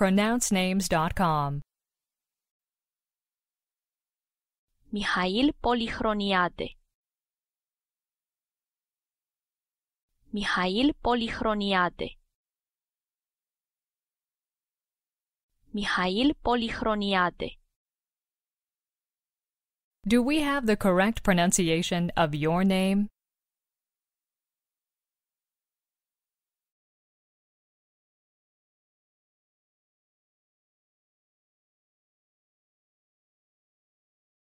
pronouncenames.com. Mihail Polihroniade Mihail Polihroniade Mihail Polihroniade Do we have the correct pronunciation of your name?